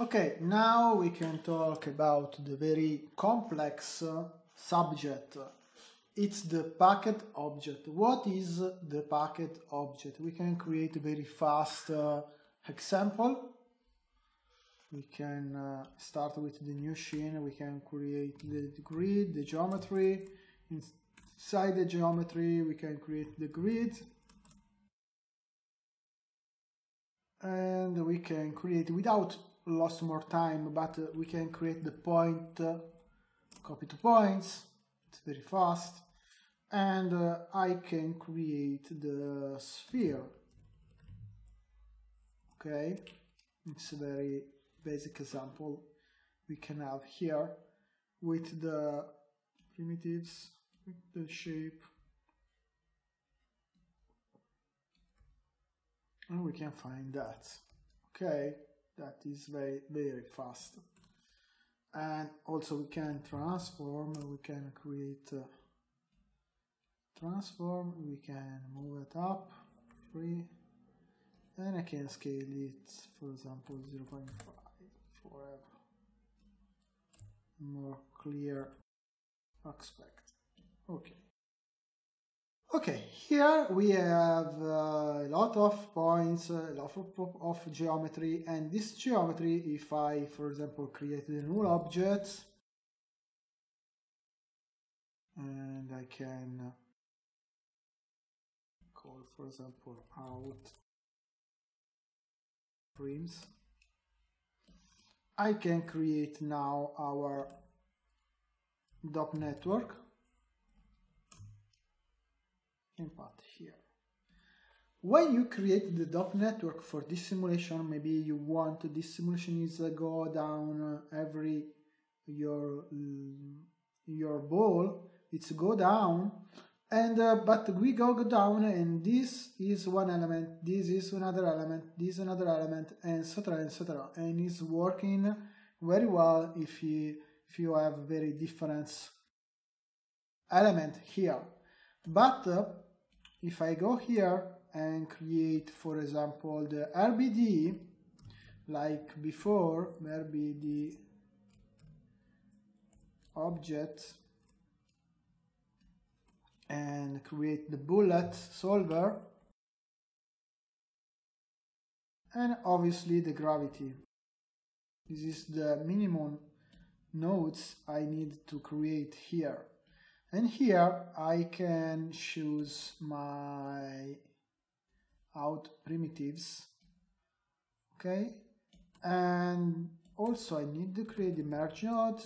Okay, now we can talk about the very complex uh, subject. It's the packet object. What is the packet object? We can create a very fast uh, example. We can uh, start with the new scene. We can create the grid, the geometry. Inside the geometry, we can create the grid. And we can create without lost more time, but uh, we can create the point, uh, copy to points, it's very fast, and uh, I can create the sphere. Okay, it's a very basic example we can have here with the primitives, with the shape, and we can find that. Okay that is very very fast. And also we can transform we can create uh, transform we can move it up free. And I can scale it for example 0.5 forever. More clear aspect. Okay Okay, here we have uh, a lot of points, a lot of, of, geometry, and this geometry, if I, for example, create a null object, and I can call, for example, out prims, I can create now our DOP network input here. When you create the DOP network for this simulation, maybe you want this simulation is go down uh, every your your ball, it's go down, and uh, but we go down, and this is one element, this is another element, this is another element, and etc. etc. And it's working very well if you if you have very different element here. But uh, if I go here and create, for example, the RBD, like before, RBD object, and create the bullet solver, and obviously the gravity. This is the minimum nodes I need to create here and here I can choose my out primitives okay? And also I need to create the merge node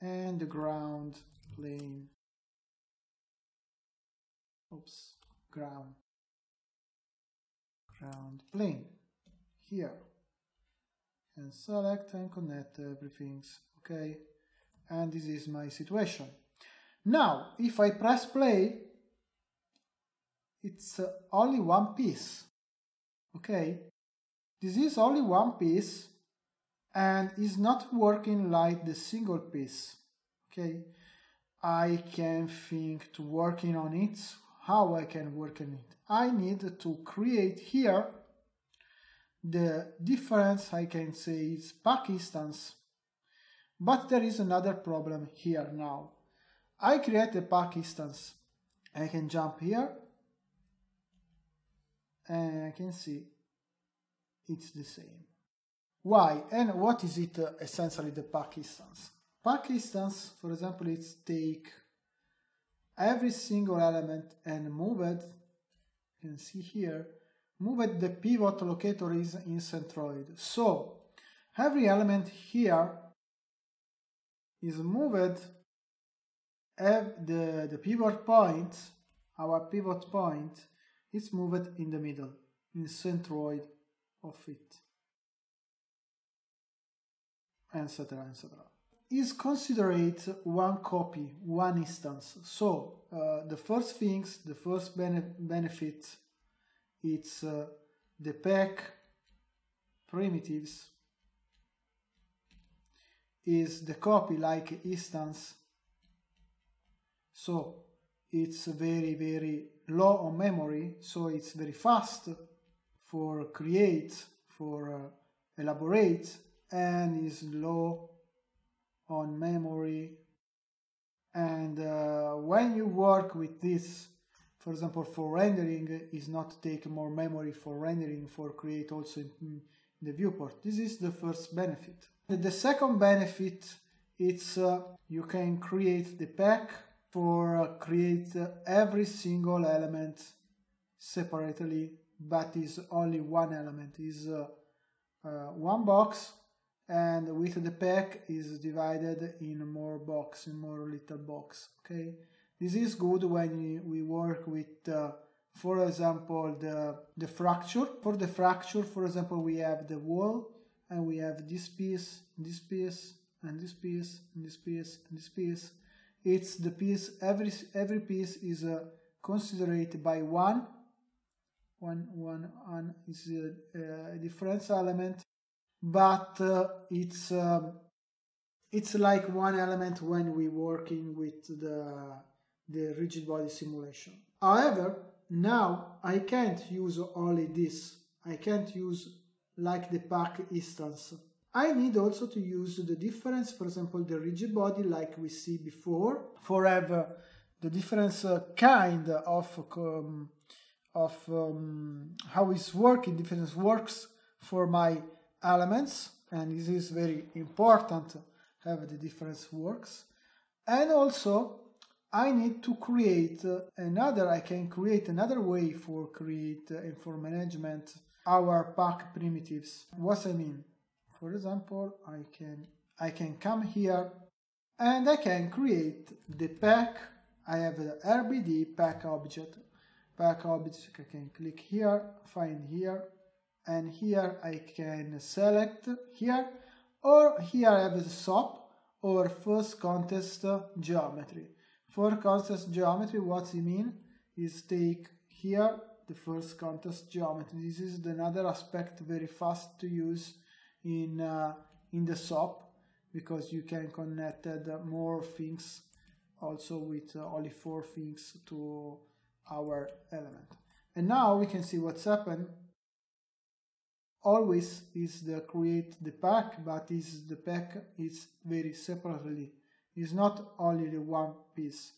and the ground plane. Oops ground. Ground plane. Here. And select and connect everything okay and this is my situation. Now, if I press play, it's uh, only one piece, okay? This is only one piece and is not working like the single piece, okay? I can think to working on it, how I can work on it. I need to create here the difference I can say it's pack instance but there is another problem here now. I create a pack instance. I can jump here and I can see it's the same. Why? And what is it uh, essentially the pack instance? Pack instance, for example, it's take every single element and move it, you can see here, move it the pivot locator is in centroid. So every element here is moved the, the pivot point, our pivot point, is moved in the middle, in centroid of it, etc. etc. Is considered one copy, one instance. So uh, the first things, the first bene benefit, it's uh, the pack primitives is the copy like instance. So it's very very low on memory so it's very fast for create for uh, elaborate and is low on memory. And uh, when you work with this for example for rendering is not take more memory for rendering for create also in, in the viewport. This is the first benefit the second benefit it's uh, you can create the pack for uh, create uh, every single element separately but is only one element is uh, uh, one box and with the pack is divided in more box in more little box okay? This is good when we work with for example the the fracture. For the fracture for example we have the wall and we have this piece this piece and this piece and this piece and this piece it's the piece every every piece is uh, considered by one one one one is a, a difference element but uh, it's um, it's like one element when we working with the the rigid body simulation. However, now I can't use only this. I can't use like the pack instance. I need also to use the difference, for example, the rigid body like we see before, for have uh, the different uh, kind of um, of um, how it's working, different works for my elements and this is very important have the different works. And also I need to create another I can create another way for create and for management our pack primitives. What I mean? For example I can I can come here and I can create the pack. I have the RBD pack object. Pack object I can click here find here and here I can select here. Or here I have the SOP or first context geometry. For context geometry what it mean? Is take here the first context geometry. This is another aspect very fast to use in, uh, in the SOP because you can connect uh, more things also with uh, only four things to our element. And now we can see what's happened always is the create the pack but is the pack is very separately is not only the one piece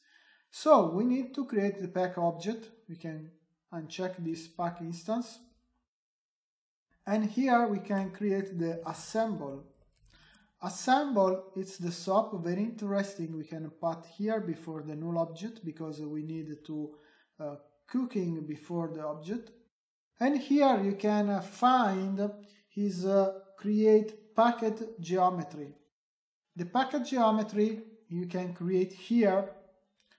so we need to create the pack object we can uncheck this pack instance and here we can create the assemble assemble it's the SOP very interesting we can put here before the null object because we need to uh, cooking before the object and here you can find his uh, create packet geometry. The packet geometry you can create here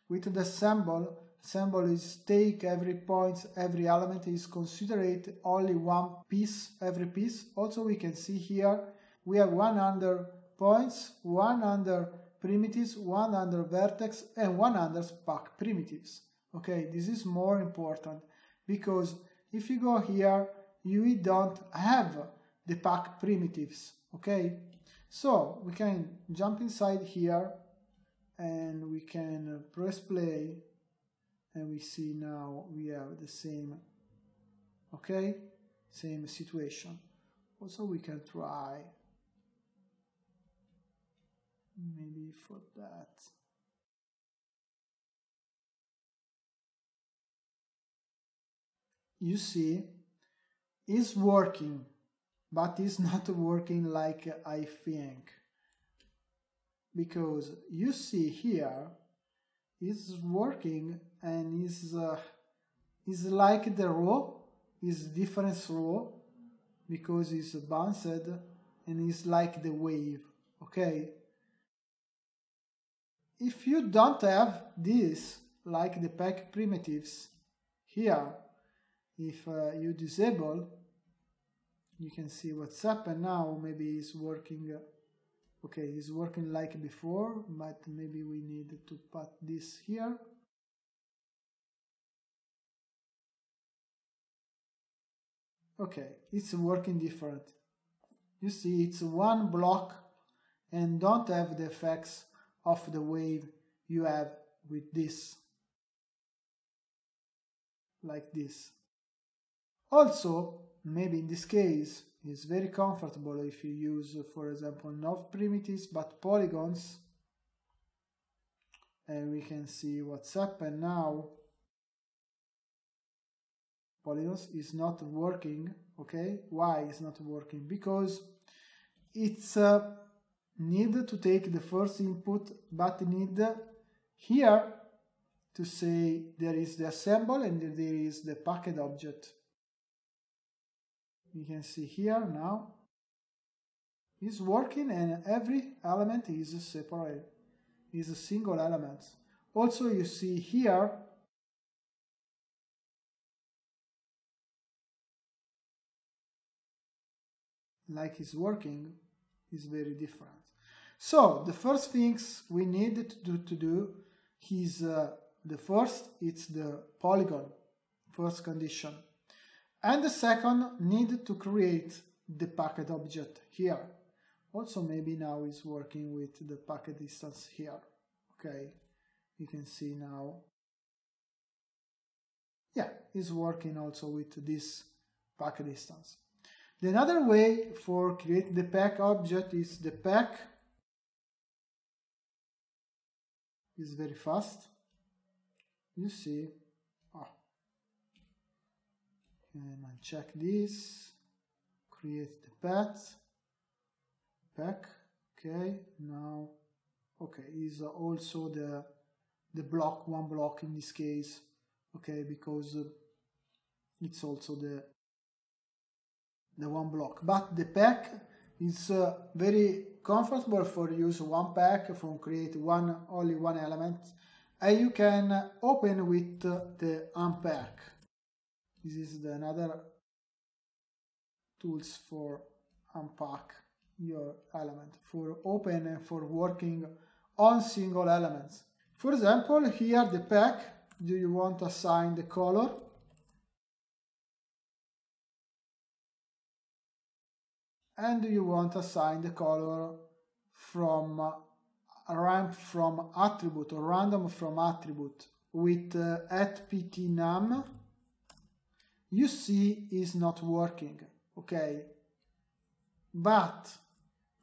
with the symbol. Symbol is take every point, every element is considered only one piece, every piece. Also we can see here we have one under points, one under primitives, one under vertex and one under pack primitives. Okay, this is more important because if you go here, you don't have the pack primitives, okay? So we can jump inside here and we can press play and we see now we have the same, okay? Same situation. Also we can try maybe for that. you see is working but is not working like I think because you see here is working and is uh, is like the row is different row because it's bounced and it's like the wave okay? If you don't have this like the pack primitives here if uh, you disable you can see what's happened now. Maybe it's working okay it's working like before but maybe we need to put this here okay it's working different you see it's one block and don't have the effects of the wave you have with this like this also, maybe in this case, it's very comfortable if you use, for example, not primitives but polygons. And we can see what's happened now. Polygons is not working, okay? Why is not working? Because it's uh, need to take the first input, but need here to say there is the assemble and there is the packet object you can see here now is working and every element is separate is a single element also you see here like it's working is very different so the first things we need to do to do is uh, the first it's the polygon first condition and the second need to create the packet object here. Also maybe now is working with the packet distance here. Okay, you can see now. Yeah, is working also with this packet distance. The another way for create the pack object is the pack is very fast. You see. Ah. And I check this. Create the path pack. Okay. Now okay. Is also the the block one block in this case. Okay. Because uh, it's also the the one block. But the pack is uh, very comfortable for use one pack from create one only one element and you can open with the unpack. This is the another tools for unpack your element for open and for working on single elements. For example here the pack do you want to assign the color and you want to assign the color from uh, ramp from attribute or random from attribute with uh, at ptnum you see is not working okay? But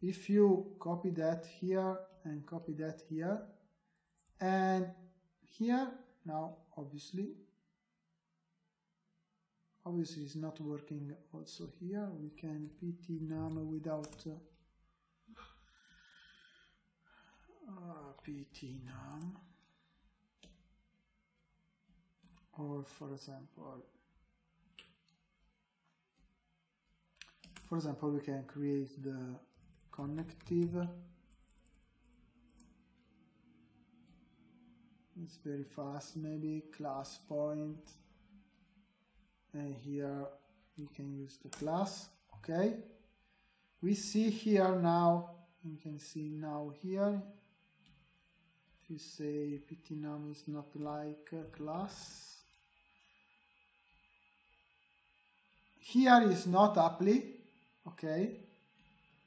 if you copy that here and copy that here and here now obviously obviously it's not working also here we can pt nano without uh, pt num or for example For example, we can create the connective. It's very fast, maybe class point. And here we can use the class, okay? We see here now, you can see now here, if you say ptnum is not like a class, here is not apply, okay?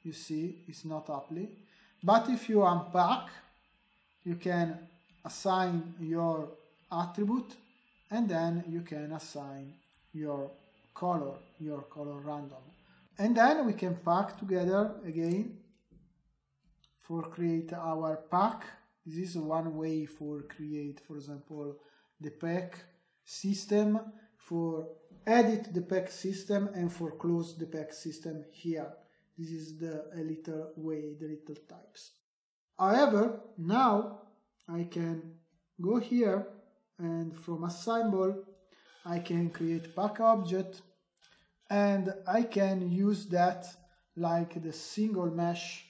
You see it's not apply but if you unpack you can assign your attribute and then you can assign your color your color random and then we can pack together again for create our pack this is one way for create for example the pack system for edit the pack system and for close the pack system here. This is the a little way, the little types. However, now I can go here and from assemble I can create pack object and I can use that like the single mesh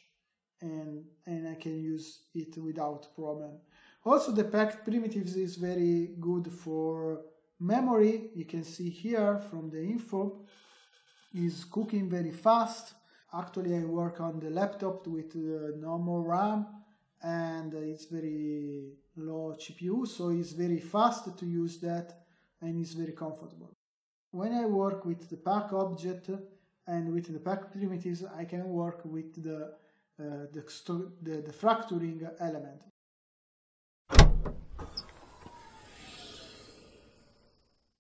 and, and I can use it without problem. Also the packed primitives is very good for Memory, you can see here from the info, is cooking very fast. Actually, I work on the laptop with uh, no more RAM and it's very low CPU, so it's very fast to use that and it's very comfortable. When I work with the pack object and with the pack primitives, I can work with the, uh, the, the, the fracturing element.